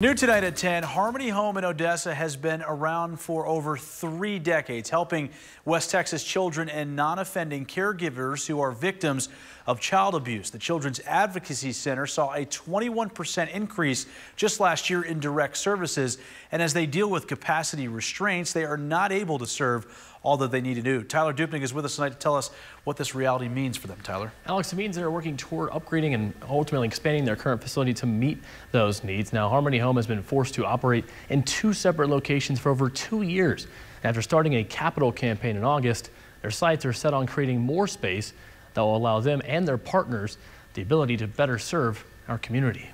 New tonight at 10, Harmony Home in Odessa has been around for over three decades, helping West Texas children and non-offending caregivers who are victims of child abuse. The Children's Advocacy Center saw a 21% increase just last year in direct services, and as they deal with capacity restraints, they are not able to serve all that they need to do. Tyler Dupnik is with us tonight to tell us what this reality means for them. Tyler. Alex, it means they're working toward upgrading and ultimately expanding their current facility to meet those needs. Now, Harmony Home has been forced to operate in two separate locations for over two years. After starting a capital campaign in August, their sights are set on creating more space that will allow them and their partners the ability to better serve our community.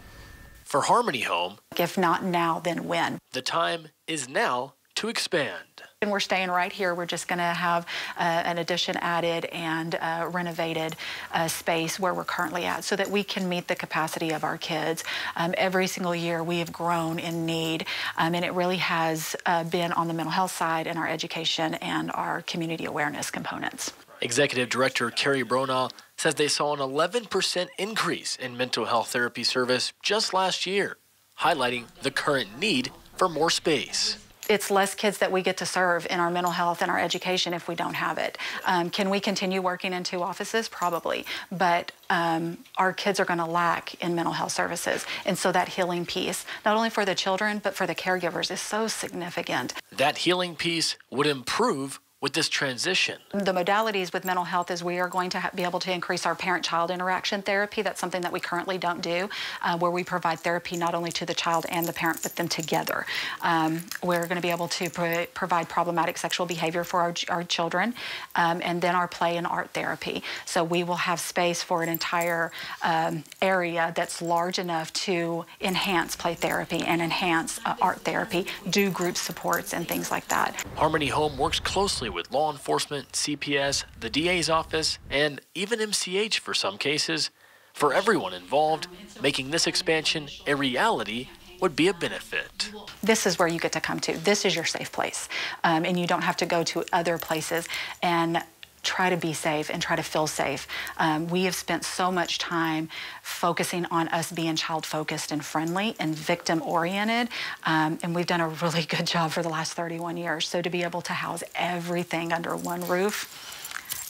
For Harmony Home, if not now, then when? The time is now to expand. And we're staying right here. We're just going to have uh, an addition added and uh, renovated uh, space where we're currently at so that we can meet the capacity of our kids. Um, every single year we have grown in need um, and it really has uh, been on the mental health side and our education and our community awareness components. Executive Director Carrie Bronaugh says they saw an 11% increase in mental health therapy service just last year, highlighting the current need for more space it's less kids that we get to serve in our mental health and our education if we don't have it. Um, can we continue working in two offices? Probably, but um, our kids are going to lack in mental health services. And so that healing piece, not only for the children, but for the caregivers, is so significant. That healing piece would improve with this transition? The modalities with mental health is we are going to be able to increase our parent-child interaction therapy. That's something that we currently don't do, uh, where we provide therapy not only to the child and the parent, but them together. Um, we're going to be able to pro provide problematic sexual behavior for our, our children, um, and then our play and art therapy. So we will have space for an entire um, area that's large enough to enhance play therapy and enhance uh, art therapy, do group supports and things like that. Harmony Home works closely with law enforcement, CPS, the DA's office, and even MCH for some cases. For everyone involved, making this expansion a reality would be a benefit. This is where you get to come to. This is your safe place. Um, and you don't have to go to other places. And try to be safe and try to feel safe. Um, we have spent so much time focusing on us being child focused and friendly and victim oriented, um, and we've done a really good job for the last 31 years. So to be able to house everything under one roof,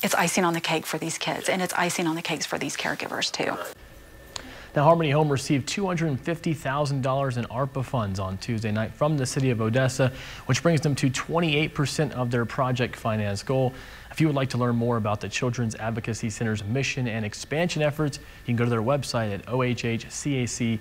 it's icing on the cake for these kids, and it's icing on the cakes for these caregivers too. Now, Harmony Home received $250,000 in ARPA funds on Tuesday night from the city of Odessa, which brings them to 28% of their project finance goal. If you would like to learn more about the Children's Advocacy Center's mission and expansion efforts, you can go to their website at ohhcac.org.